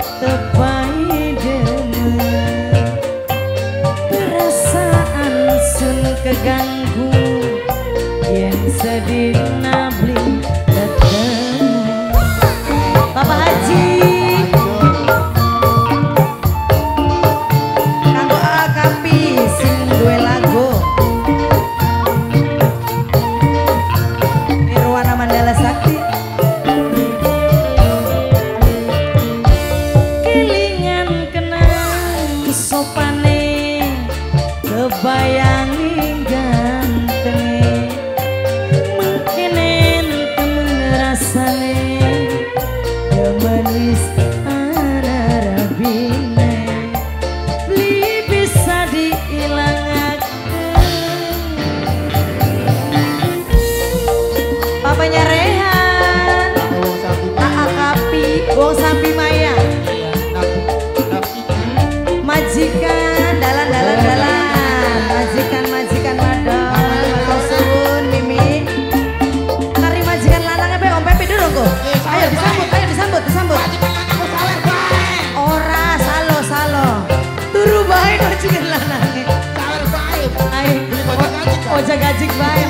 the Wong Sampi Maya. Majikan dalan-dalan-dalan Majikan-majikan madam Matur Mimi. Kari majikan lanang apa? Om Pepe dulu kok. Ayo disambut, ayo disambut, disambut. Ora salo salo. Turu baik majikan lanang Ayo. Ojek gajik baik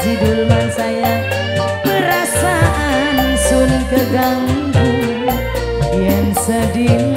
judul saya perasaan sun keganggu. Yang sedih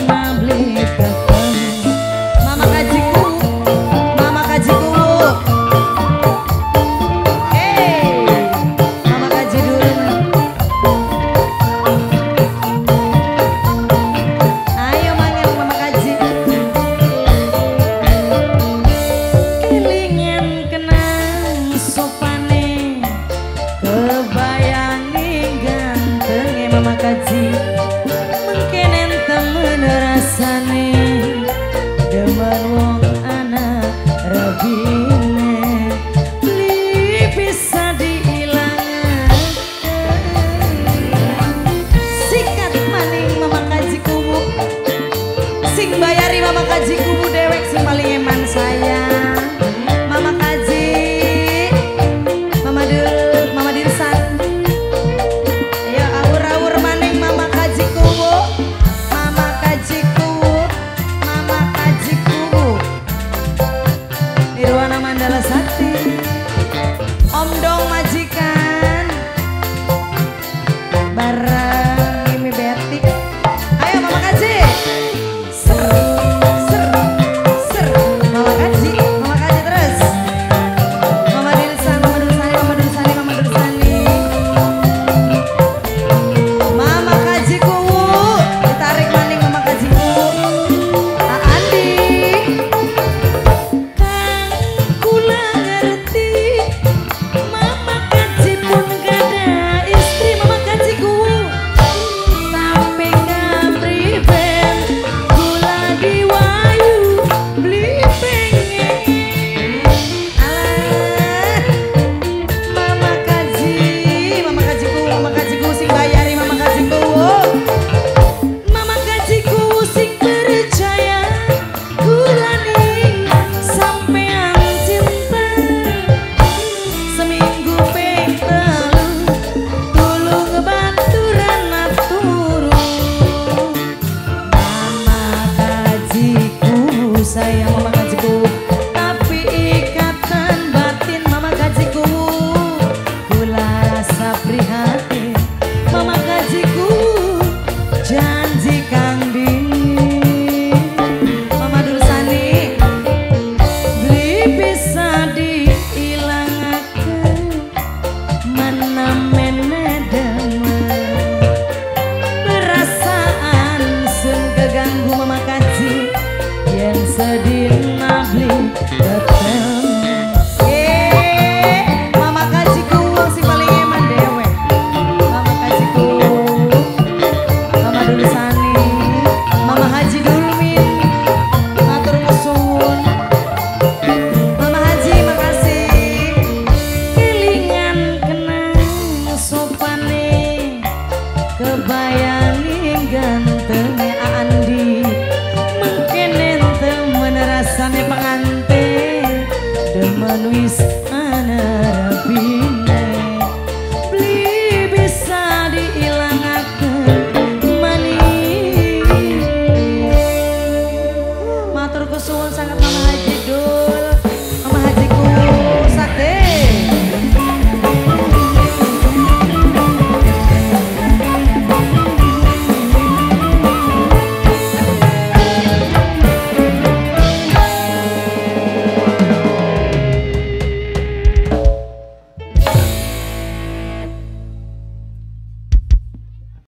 Minha mama